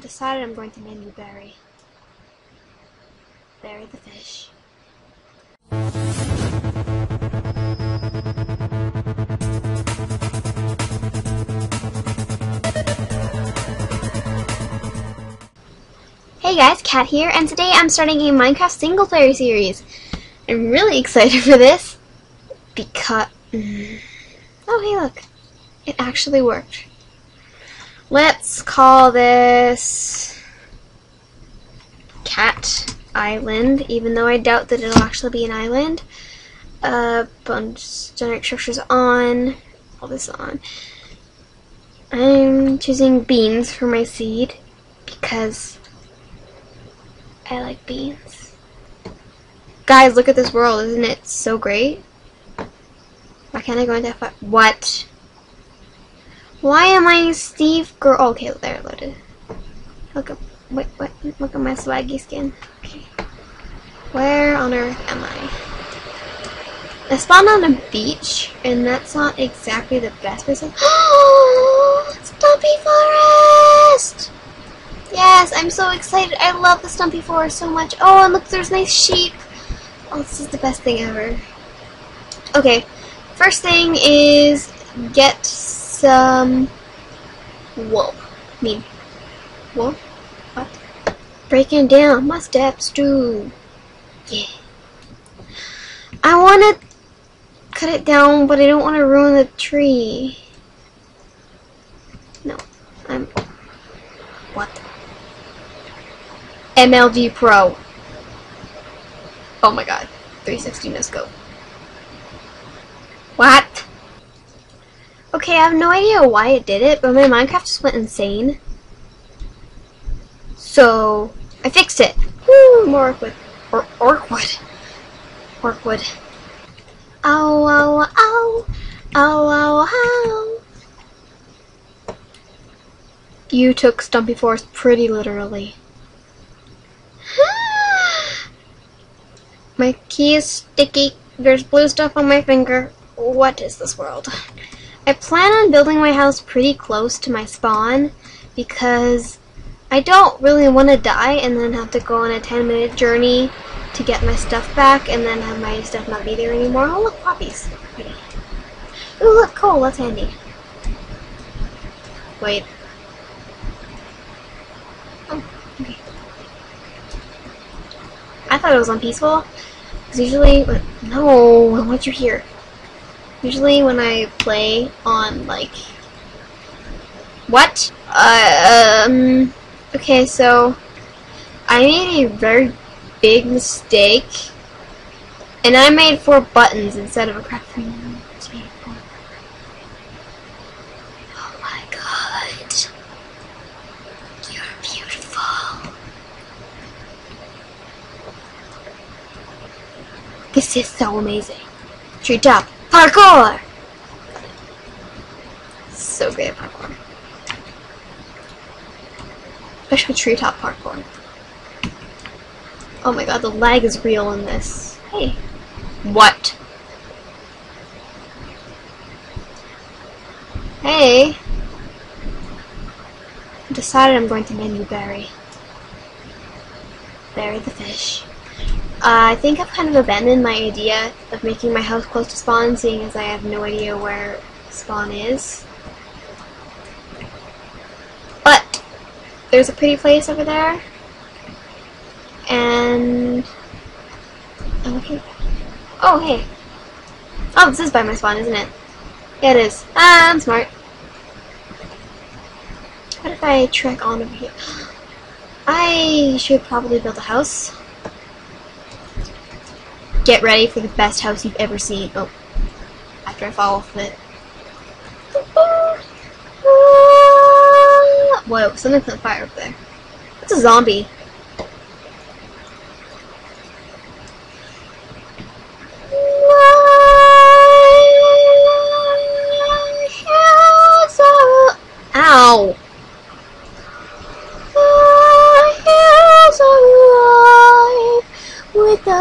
decided I'm going to name you Barry. Barry the fish. Hey guys, Kat here, and today I'm starting a Minecraft single player series. I'm really excited for this because. mm, Oh, hey, look. It actually worked. Let's call this Kat Island, even though I doubt that it'll actually be an island. Uh, bunch generic structures on, all this on. I'm choosing beans for my seed because I like beans. Guys, look at this world, isn't it so great? Why can't I go into F5? What? Why am I Steve girl? Oh, okay, there, loaded. Look at wait, wait, look at my swaggy skin. Okay, where on earth am I? I spawned on a beach, and that's not exactly the best place. Stumpy Forest! Yes, I'm so excited. I love the Stumpy Forest so much. Oh, and look, there's nice sheep. Oh, this is the best thing ever. Okay, first thing is get some wool. I mean, wool? What? Breaking down my steps too. Yeah. I want to cut it down, but I don't want to ruin the tree. No, I'm. What? MLG Pro. Oh my god. 360 no. What? Okay, I have no idea why it did it, but my Minecraft just went insane. So, I fixed it. Woo, more orc. Or. Orc wood. Ow, ow, ow. Ow, ow, ow. You took Stumpy Forest pretty literally. my key is sticky. There's blue stuff on my finger. What is this world? I plan on building my house pretty close to my spawn because I don't really want to die and then have to go on a 10 minute journey to get my stuff back and then have my stuff not be there anymore. Oh look, poppies. Pretty. Ooh look, coal, that's handy. Wait. Oh, okay. I thought it was on peaceful. Because usually, no, I want you here. Usually when I play on like what? Uh, um okay, so I made a very big mistake and I made four buttons instead of a craft frame. Oh my god. You're beautiful. This is so amazing. Treetop parkour! So great at parkour. Especially treetop parkour. Oh my god, the lag is real in this. Hey. What? Hey. I decided I'm going to name you Barry. Barry the fish. Uh, I think I've kind of abandoned my idea of making my house close to spawn, seeing as I have no idea where spawn is. But, there's a pretty place over there. And... Okay. Oh, hey. Oh, this is by my spawn, isn't it? Yeah, it is. Ah, I'm smart. What if I trek on over here? I should probably build a house. Get ready for the best house you've ever seen. Oh, after I fall off it. Whoa, something's on fire up there. It's a zombie.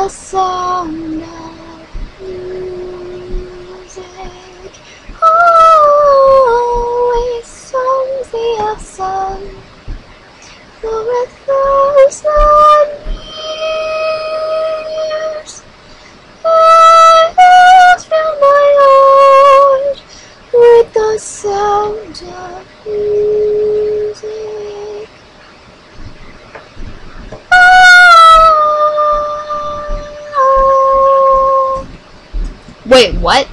With Wait, what?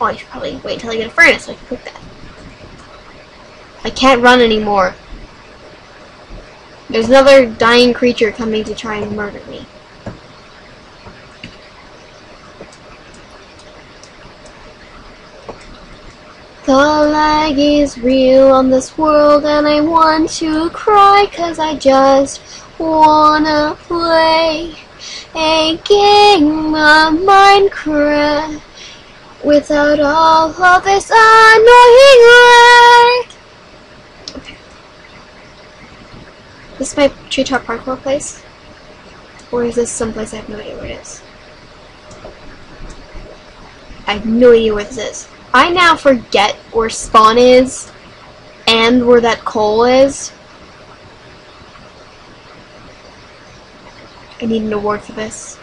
Oh, I should probably wait until I get a furnace so I can cook that. I can't run anymore. There's another dying creature coming to try and murder me. The lag is real on this world and I want to cry cause I just wanna play a game of Minecraft without all of this annoying lag. Okay. This is my treetop parkour place? Or is this someplace I have no idea where it is? I have no idea where this is. I now forget where spawn is and where that coal is. I need an award for this.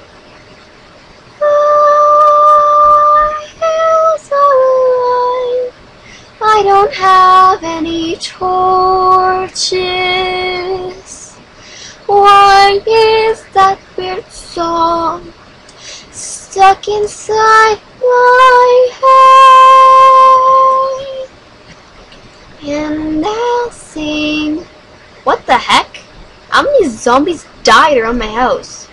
I don't have any torches. Why is that weird song stuck inside my head? And I'll sing. What the heck? How many zombies died around my house?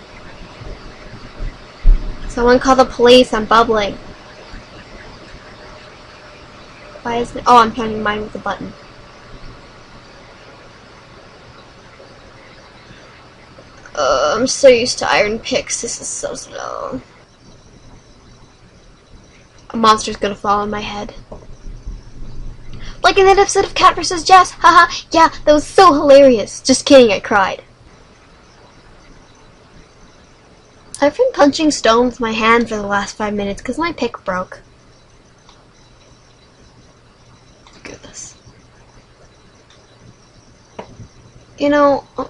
Someone call the police, I'm bubbling. Why is it? Oh, I'm counting mine with a button. Uh, I'm so used to iron picks, this is so slow. A monster's gonna fall on my head. Like in that episode of Kat vs. Jess, haha, yeah, that was so hilarious. Just kidding, I cried. I've been punching stone with my hand for the last five minutes because my pick broke. Look at this. You know, uh,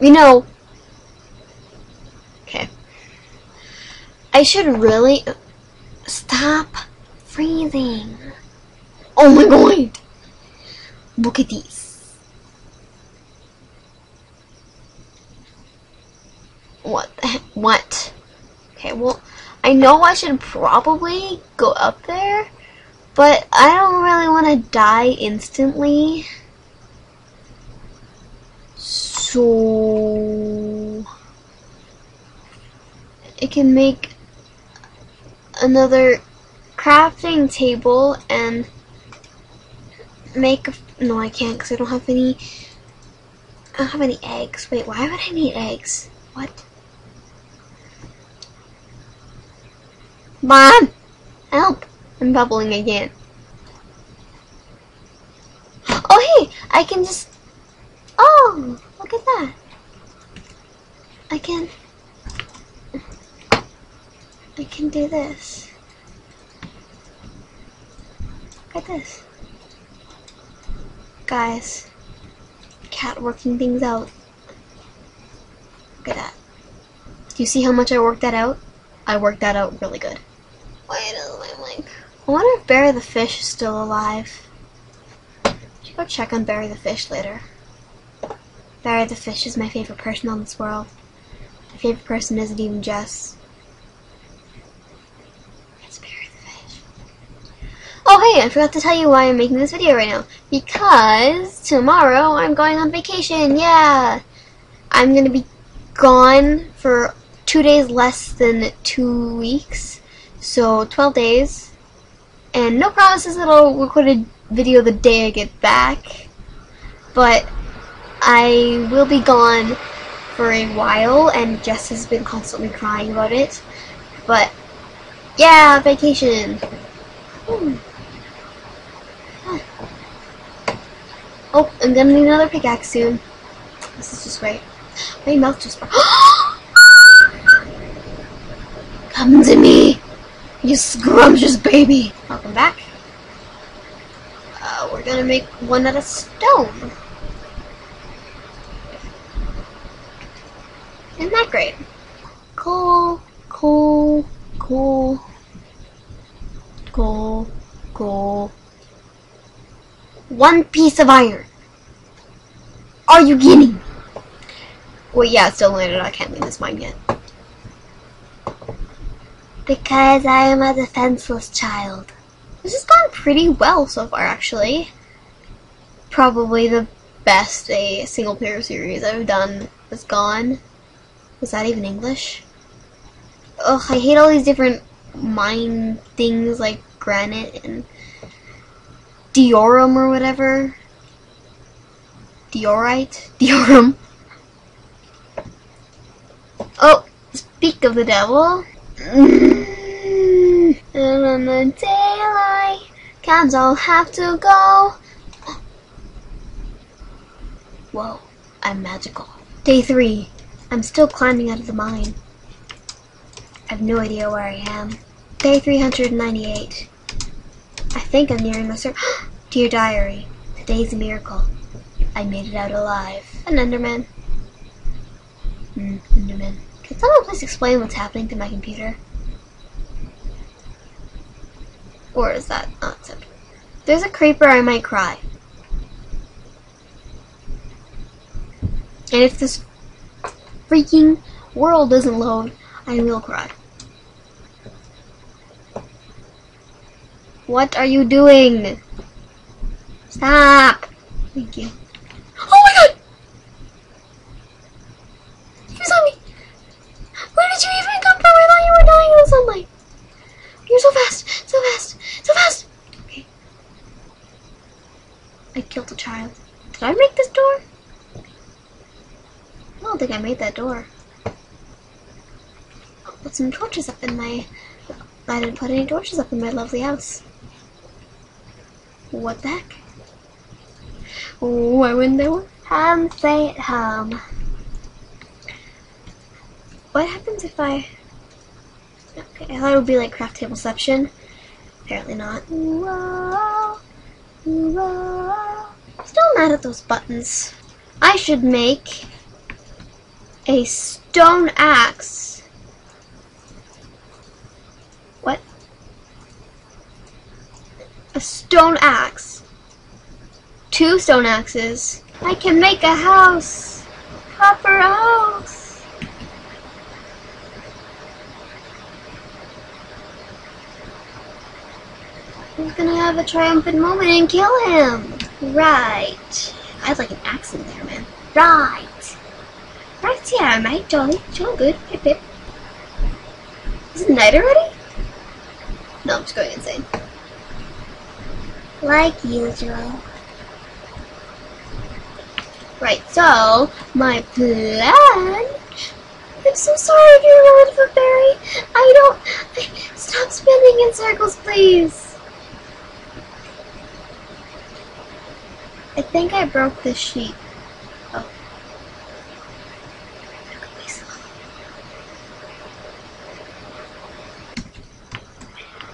you know, okay. I should really uh, stop freezing. Oh my god! Look at these. What? What? Okay, well, I know I should probably go up there, but I don't really want to die instantly. So it can make another crafting table and make a, no I can't because I don't have any I don't have any eggs wait why would I need eggs what mom help I'm bubbling again oh hey I can just oh look at that I can I can do this look at this Guys, Kat working things out. Look at that. Do you see how much I worked that out? I worked that out really good. Why does my mic? I wonder if Barry the fish is still alive. Should go check on Barry the fish later. Barry the fish is my favorite person on this world. My favorite person isn't even Jess. It's Barry the fish. Oh hey, I forgot to tell you why I'm making this video right now. Because tomorrow I'm going on vacation, yeah! I'm gonna be gone for two days less than two weeks. So 12 days. And no promises that I'll record a video the day I get back. But I will be gone for a while and Jess has been constantly crying about it. But yeah, vacation. Hmm. Oh, I'm gonna need another pickaxe soon. This is just great. My mouth just Come to me, you scrumptious baby. Welcome back. Uh, we're gonna make one out of stone. Isn't that great? Coal, coal, coal, coal, coal. One piece of iron. Are you kidding? Wait, yeah, it's still landed. I can't leave this mine yet. Because I am a defenseless child. This has gone pretty well so far, actually. Probably the best a single player series I've done has gone. Was that even English? Ugh, I hate all these different mine things like granite and diorum or whatever. Diorite? Diorum. Oh, speak of the devil. And on the daylight, cabs all have to go. Whoa, I'm magical. Day three. I'm still climbing out of the mine. I have no idea where I am. Day 398. I think I'm nearing my sur- Dear Diary, today's a miracle. I made it out alive. An Enderman. Hmm, Enderman. Can someone please explain what's happening to my computer? Or is that not acceptable? There's a creeper, I might cry. And if this freaking world doesn't load, I will cry. What are you doing? Stop! Thank you. Oh my god! You saw me! Where did you even come from? I thought you were dying in the sunlight. You're so fast, so fast, so fast! Okay. I killed a child. Did I make this door? I don't think I made that door. I'll put some torches up in my... I didn't put any torches up in my lovely house. What the heck? Why wouldn't there one? Home, stay at home. What happens if I... Okay, I thought it would be like craft tableception. Apparently not. Whoa, whoa. Still mad at those buttons. I should make a stone axe. What? A stone axe. Two stone axes. I can make a house. Proper house. He's gonna have a triumphant moment and kill him. Right. I had like an accent there, man. Right. Right, yeah, mate. Jolly. Jolly good. Hip hip. Is it night already? No, I'm just going insane. Like usual. Right, so, my plan... I'm so sorry you're relative of Barry. I don't... Stop spinning in circles, please. I think I broke the sheet.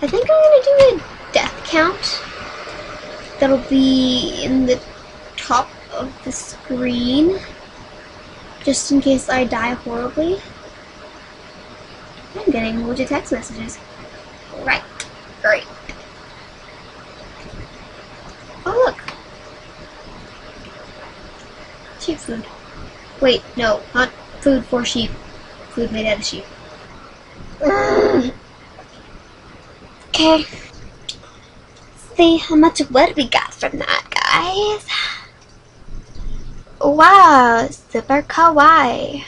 I think I'm gonna do a death count. That'll be in the top of the screen. Just in case I die horribly. I'm getting emoji text messages. Right. Great. Oh look. Sheep food. Wait, no, not food for sheep. Food made out of sheep. Okay. See how much wood we got from that, guys. Wow, super kawaii.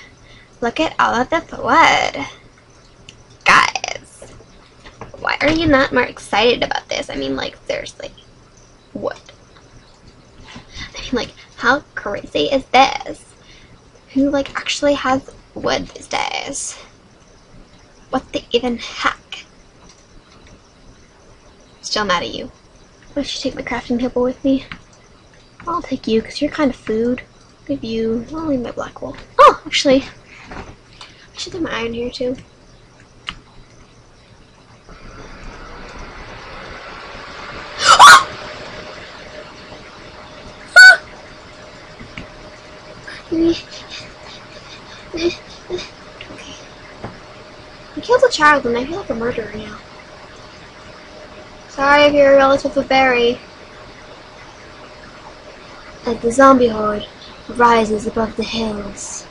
Look at all of this wood. Guys, why are you not more excited about this? I mean, like, seriously. What? I mean, like, how crazy is this? Who, like, actually has wood these days? What the even heck? still mad at you. I should take my crafting table with me. I'll take you, because you're kind of food. Give you, I'll leave my black wool. Oh, actually, I should have my iron here too. Ah! Ah! okay. I killed a child and I feel like a murderer now. Sorry if you're a relative of Barry. As the zombie horde rises above the hills,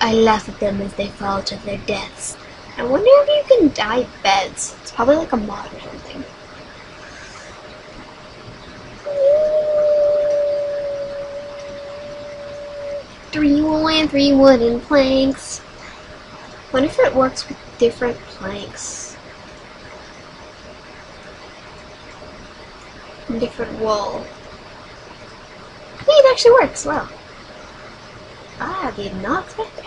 I laugh at them as they fall to their deaths. I wonder if you can dye beds. It's probably like a mod or something. Three wool and three wooden planks. What if it works with different planks? Different wool. Hey, it actually works, wow. I did not expect it.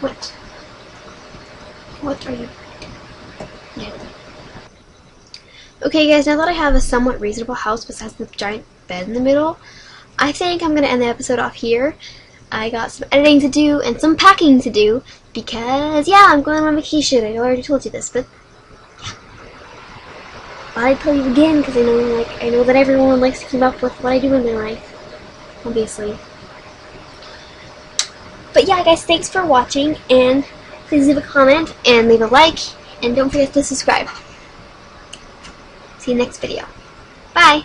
What? What are you. Okay guys, now that I have a somewhat reasonable house besides the giant bed in the middle, I think I'm going to end the episode off here. I got some editing to do and some packing to do because, yeah, I'm going on vacation. I already told you this, but yeah. I'd tell you again because I know, like, I know that everyone likes to keep up with what I do in my life, obviously. But yeah, guys, thanks for watching, and please leave a comment and leave a like, and don't forget to subscribe. See you next video. Bye!